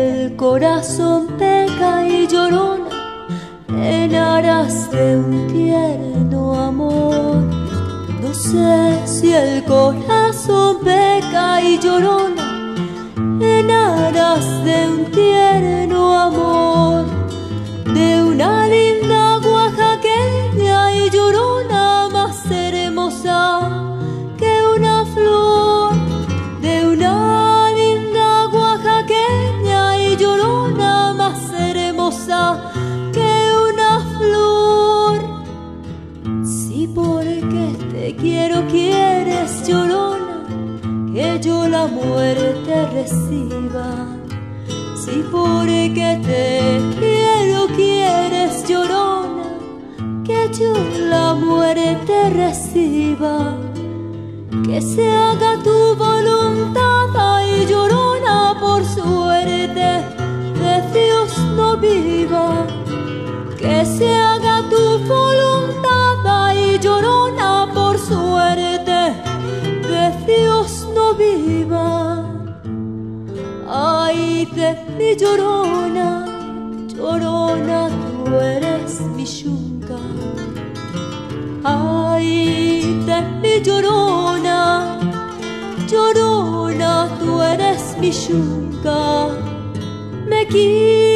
El corazón peca y llorona en aras de un tierno amor. No sé si el corazón peca y llorona en aras de un tierno amor. Quiero quieres llorona, que yo la muerte reciba. Si porque te quiero quieres llorona, que yo la muerte reciba. Que se haga tu voluntad, De mi llorona, llorona, tú eres mi yunca. Ay de mi llorona, llorona, tú eres mi yunca. Me quitarán